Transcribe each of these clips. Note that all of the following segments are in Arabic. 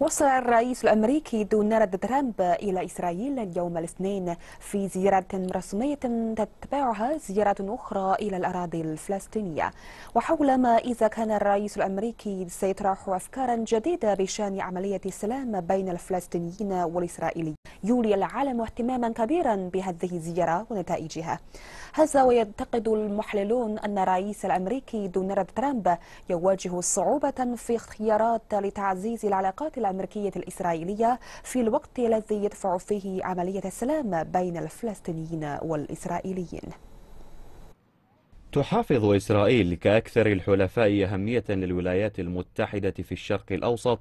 وصل الرئيس الأمريكي دونالد ترامب إلى إسرائيل اليوم الاثنين في زيارة رسمية تتبعها زيارة أخرى إلى الأراضي الفلسطينية. وحول ما إذا كان الرئيس الأمريكي سيطرح أفكارا جديدة بشأن عملية السلام بين الفلسطينيين والإسرائيليين. يولي العالم اهتماما كبيرا بهذه الزيارة ونتائجها. هذا ويعتقد المحللون أن الرئيس الأمريكي دونالد ترامب يواجه صعوبة في اختيارات لتعزيز العلاقات الأمريكية الإسرائيلية في الوقت الذي يدفع فيه عملية السلام بين الفلسطينيين والإسرائيليين. تحافظ إسرائيل كأكثر الحلفاء أهمية للولايات المتحدة في الشرق الأوسط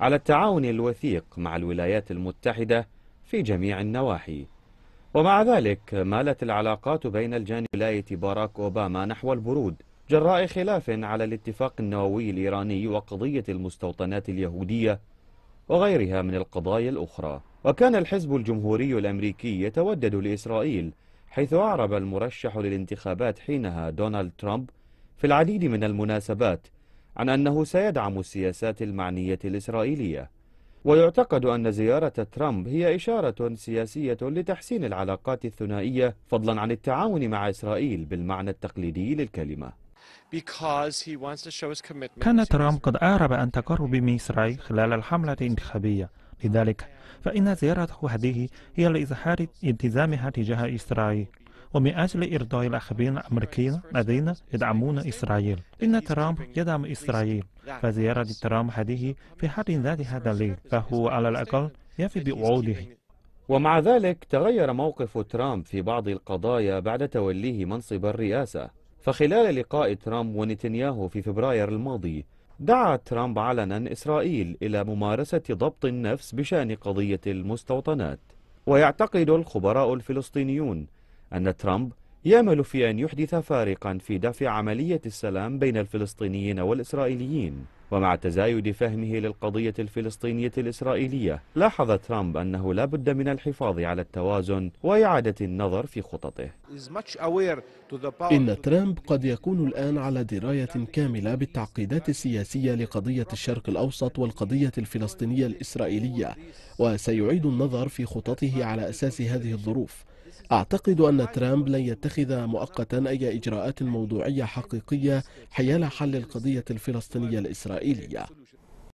على التعاون الوثيق مع الولايات المتحدة في جميع النواحي. ومع ذلك مالت العلاقات بين الجانب ولاية باراك أوباما نحو البرود جراء خلاف على الاتفاق النووي الإيراني وقضية المستوطنات اليهودية وغيرها من القضايا الأخرى. وكان الحزب الجمهوري الأمريكي يتودد لإسرائيل حيث أعرب المرشح للانتخابات حينها دونالد ترامب في العديد من المناسبات عن أنه سيدعم السياسات المعنية الإسرائيلية. ويعتقد أن زيارة ترامب هي إشارة سياسية لتحسين العلاقات الثنائية فضلا عن التعاون مع إسرائيل بالمعنى التقليدي للكلمة. كان ترامب قد أعرب عن تقرب من إسرائيل خلال الحملة الانتخابية. لذلك فإن زيارته هذه هي لإظهار التزامها تجاه إسرائيل. ومن أجل إرضاء الأخبين الأمريكيين الذين يدعمون إسرائيل إن ترامب يدعم إسرائيل. فزيارة ترامب هذه في حد ذاتها دليل فهو على الأقل يفي بوعوده. ومع ذلك تغير موقف ترامب في بعض القضايا بعد توليه منصب الرئاسة. فخلال لقاء ترامب ونتنياهو في فبراير الماضي دعا ترامب علنا إسرائيل إلى ممارسة ضبط النفس بشأن قضية المستوطنات. ويعتقد الخبراء الفلسطينيون أن ترامب يامل في أن يحدث فارقا في دفع عملية السلام بين الفلسطينيين والإسرائيليين. ومع تزايد فهمه للقضية الفلسطينية الإسرائيلية لاحظ ترامب أنه لا بد من الحفاظ على التوازن وإعادة النظر في خططه. إن ترامب قد يكون الآن على دراية كاملة بالتعقيدات السياسية لقضية الشرق الأوسط والقضية الفلسطينية الإسرائيلية وسيعيد النظر في خططه على أساس هذه الظروف. أعتقد أن ترامب لن يتخذ مؤقتا أي إجراءات موضوعية حقيقية حيال حل القضية الفلسطينية الإسرائيلية.